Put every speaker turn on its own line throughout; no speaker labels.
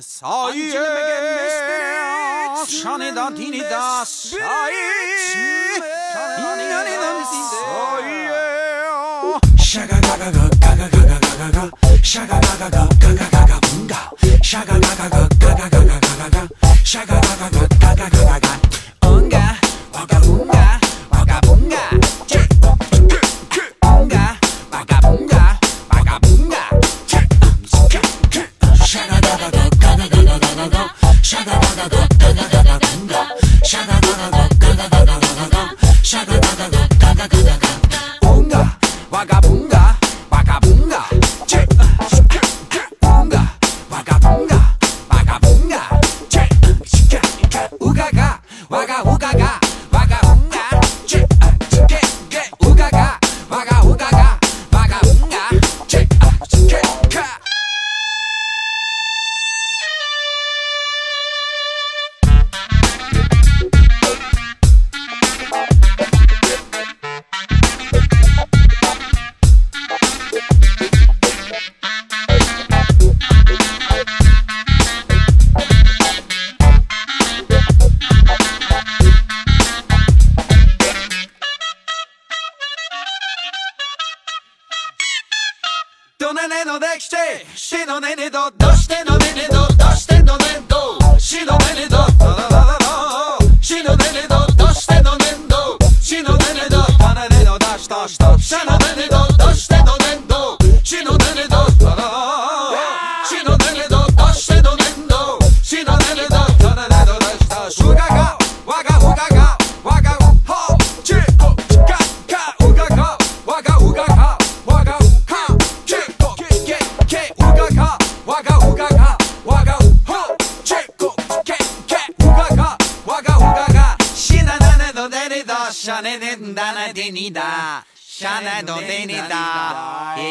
Saie, Shani da dini da Saie, Shani da dini da Saie.
Shaga gaga ga gaga gaga gaga ga Shaga gaga ga gaga gaga bunga Shaga gaga ga gaga gaga gaga ga Shaga gaga ga gaga gaga
死のねねどどしてのねねどでりど、しゃねねんだ。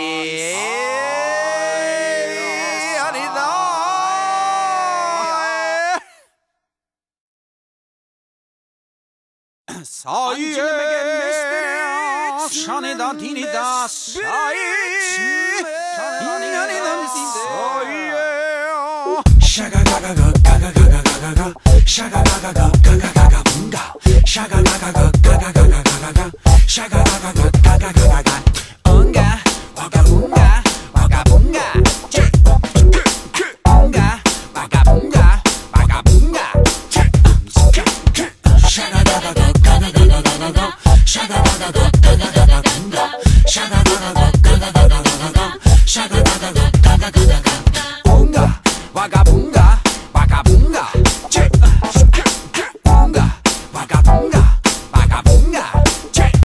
なでにだ、しゃなどでにだ、えー、ありだ。Saie, Shani da dini da Saie, Shani da dini da Saie.
Shaga gaga ga gaga gaga gaga ga Shaga gaga ga gaga gaga bunga Shaga gaga ga gaga gaga gaga ga Shaga gaga ga gaga gaga ga Unga waga bunga waga bunga Che Unga waga bunga waga bunga Che Shaga gaga ga gaga gaga gaga ga Shaga gaga ga gaga gaga bunga Shaga gaga ga gaga gaga gaga ga Shaga gaga ga gaga gaga ga Unga waga bunga